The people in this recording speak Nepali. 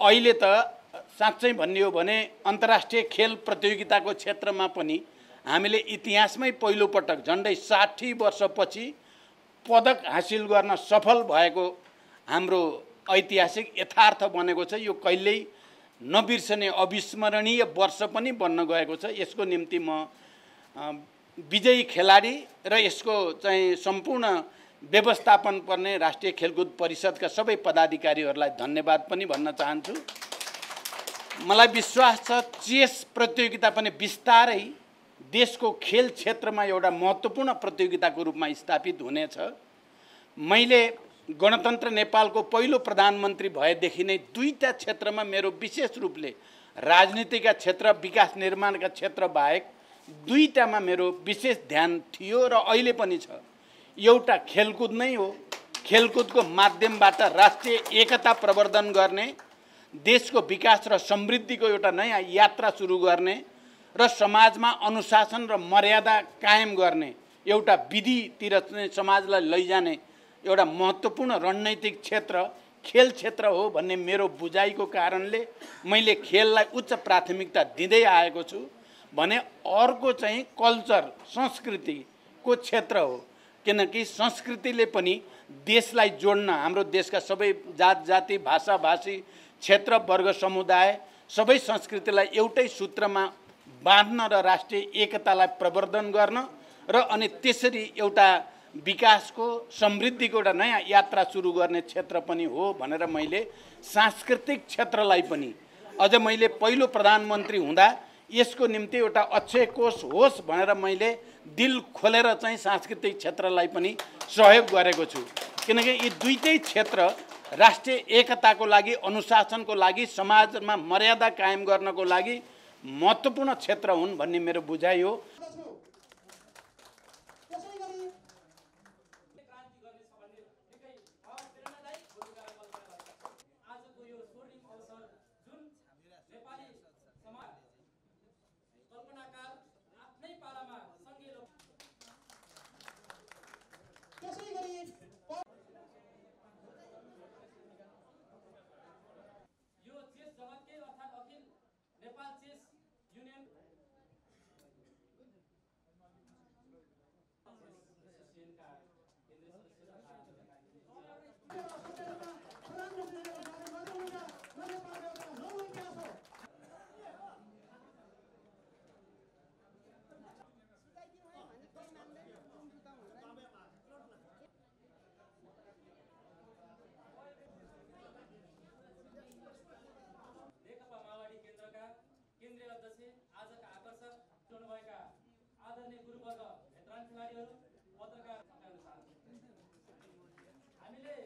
अहिले त साँच्चै भन्ने हो भने अन्तर्राष्ट्रिय खेल प्रतियोगिताको क्षेत्रमा पनि हामीले इतिहासमै पहिलोपटक झन्डै साठी वर्षपछि पदक हासिल गर्न सफल भएको हाम्रो ऐतिहासिक यथार्थ बनेको छ। यो कहिल्यै नबिर्सने अविस्मरणीय वर्ष पनि बन्न गएको छ। यसको निम्ति म विजयी खेलाडी र यसको चाहिँ सम्पूर्ण व्यवस्थापन पर्ने राष्ट्रिय खेलकुद परिषदका सबै पदाधिकारीहरूलाई धन्यवाद पनि भन्न चाहन्छु। मलाई विश्वास छ चेस प्रतियोगिता पनि बिस्तारै देशको खेल क्षेत्रमा एउटा महत्त्वपूर्ण प्रतियोगिताको रूपमा स्थापित हुनेछ। मैले गणतन्त्र नेपालको पहिलो प्रधानमन्त्री भएदेखि नै दुईवटा क्षेत्रमा मेरो विशेष रूपले राजनीतिका क्षेत्र विकास निर्माणका क्षेत्र बाहेक दुईवटामा मेरो विशेष ध्यान थियो र अहिले पनि छ। एउटा खेलकुद नै हो। खेलकुदको माध्यमबाट राष्ट्रिय एकता प्रवर्धन गर्ने देशको विकास र समृद्धिको एउटा नयाँ यात्रा सुरु गर्ने र समाजमा अनुशासन र मर्यादा कायम गर्ने एउटा विधितिर चाहिँ समाजलाई लैजाने एउटा महत्त्वपूर्ण रणनैतिक क्षेत्र खेल क्षेत्र हो भन्ने मेरो बुझाइको कारणले मैले खेललाई उच्च प्राथमिकता दिँदै आएको छु भने अर्को चाहिँ कल्चर संस्कृतिको क्षेत्र हो। किनकि संस्कृतिले पनि देशलाई जोड्न हाम्रो देशका सबै जात जाति भाषा भाषी क्षेत्र वर्ग समुदाय सबै संस्कृतिलाई एउटै सूत्रमा बाँध्न र राष्ट्रिय एकतालाई प्रवर्धन गर्न र अनि त्यसरी एउटा विकासको समृद्धिको एउटा नयाँ यात्रा सुरु गर्ने क्षेत्र पनि हो भनेर मैले सांस्कृतिक क्षेत्रलाई पनि अझ मैले पहिलो प्रधानमन्त्री हुँदा यसको निम्ति एउटा अक्षय कोष होस् भनेर मैले दिल खोलेर चाहिँ सांस्कृतिक क्षेत्रलाई पनि सहयोग गरेको छु। किनकि यी दुइटै क्षेत्र राष्ट्रिय एकताको लागि अनुशासनको लागि समाजमा मर्यादा कायम गर्नको लागि महत्त्वपूर्ण क्षेत्र हुन् भन्ने मेरो बुझाइ हो। नेपाल चेस युनियन एसोसिएसनका पत्रकार हामीले